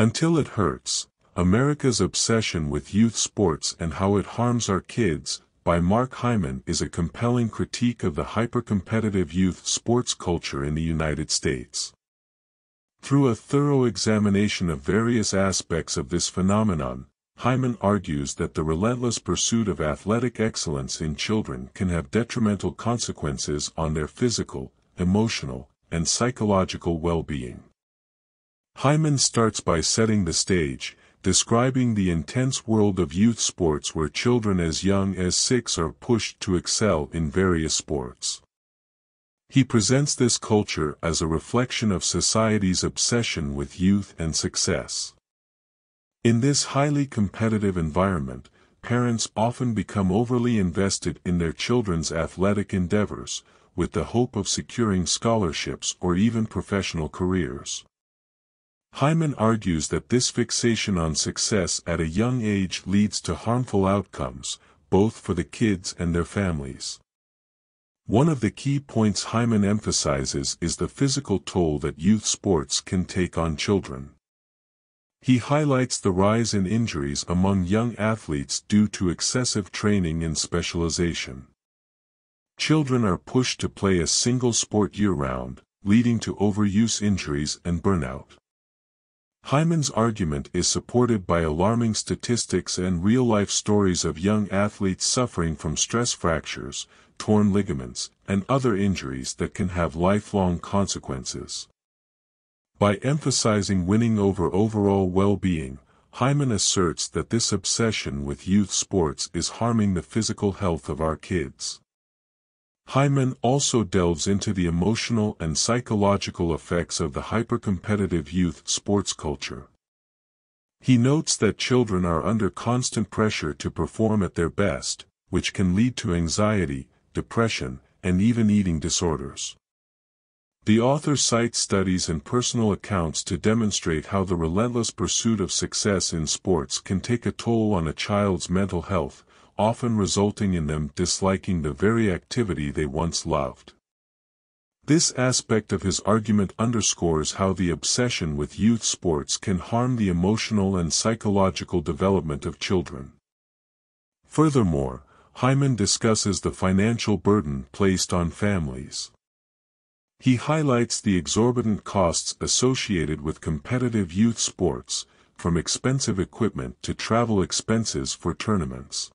Until It Hurts, America's Obsession with Youth Sports and How It Harms Our Kids, by Mark Hyman is a compelling critique of the hyper-competitive youth sports culture in the United States. Through a thorough examination of various aspects of this phenomenon, Hyman argues that the relentless pursuit of athletic excellence in children can have detrimental consequences on their physical, emotional, and psychological well-being. Hyman starts by setting the stage, describing the intense world of youth sports where children as young as six are pushed to excel in various sports. He presents this culture as a reflection of society's obsession with youth and success. In this highly competitive environment, parents often become overly invested in their children's athletic endeavors, with the hope of securing scholarships or even professional careers. Hyman argues that this fixation on success at a young age leads to harmful outcomes, both for the kids and their families. One of the key points Hyman emphasizes is the physical toll that youth sports can take on children. He highlights the rise in injuries among young athletes due to excessive training and specialization. Children are pushed to play a single sport year-round, leading to overuse injuries and burnout. Hyman's argument is supported by alarming statistics and real-life stories of young athletes suffering from stress fractures, torn ligaments, and other injuries that can have lifelong consequences. By emphasizing winning over overall well-being, Hyman asserts that this obsession with youth sports is harming the physical health of our kids. Hyman also delves into the emotional and psychological effects of the hypercompetitive youth sports culture. He notes that children are under constant pressure to perform at their best, which can lead to anxiety, depression, and even eating disorders. The author cites studies and personal accounts to demonstrate how the relentless pursuit of success in sports can take a toll on a child's mental health, often resulting in them disliking the very activity they once loved. This aspect of his argument underscores how the obsession with youth sports can harm the emotional and psychological development of children. Furthermore, Hyman discusses the financial burden placed on families. He highlights the exorbitant costs associated with competitive youth sports, from expensive equipment to travel expenses for tournaments.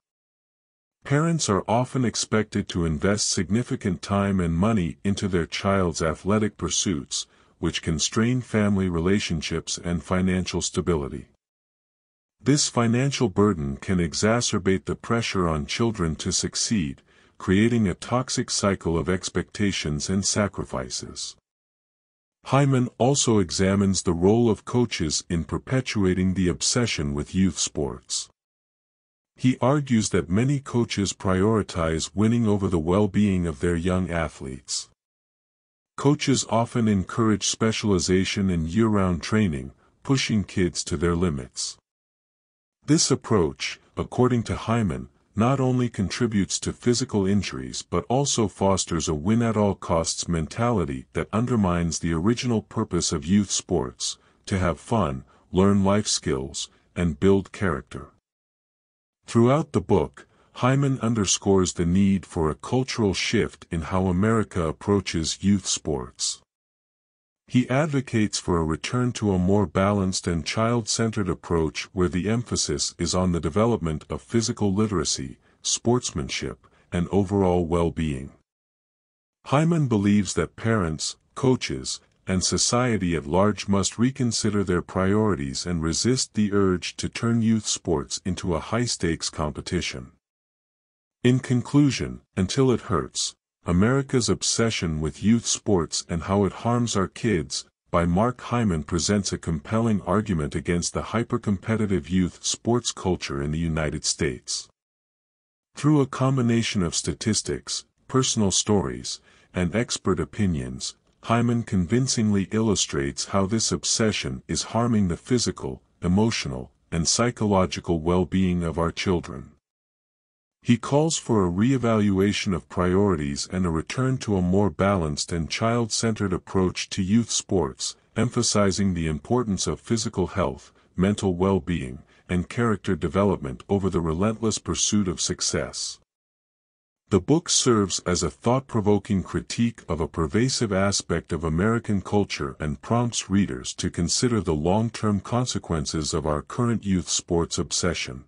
Parents are often expected to invest significant time and money into their child's athletic pursuits, which can strain family relationships and financial stability. This financial burden can exacerbate the pressure on children to succeed, creating a toxic cycle of expectations and sacrifices. Hyman also examines the role of coaches in perpetuating the obsession with youth sports. He argues that many coaches prioritize winning over the well-being of their young athletes. Coaches often encourage specialization and year-round training, pushing kids to their limits. This approach, according to Hyman, not only contributes to physical injuries but also fosters a win-at-all-costs mentality that undermines the original purpose of youth sports, to have fun, learn life skills, and build character. Throughout the book, Hyman underscores the need for a cultural shift in how America approaches youth sports. He advocates for a return to a more balanced and child-centered approach where the emphasis is on the development of physical literacy, sportsmanship, and overall well-being. Hyman believes that parents, coaches, and society at large must reconsider their priorities and resist the urge to turn youth sports into a high-stakes competition. In conclusion, Until It Hurts, America's Obsession with Youth Sports and How It Harms Our Kids, by Mark Hyman presents a compelling argument against the hyper-competitive youth sports culture in the United States. Through a combination of statistics, personal stories, and expert opinions, Hyman convincingly illustrates how this obsession is harming the physical, emotional, and psychological well-being of our children. He calls for a reevaluation of priorities and a return to a more balanced and child-centered approach to youth sports, emphasizing the importance of physical health, mental well-being, and character development over the relentless pursuit of success. The book serves as a thought-provoking critique of a pervasive aspect of American culture and prompts readers to consider the long-term consequences of our current youth sports obsession.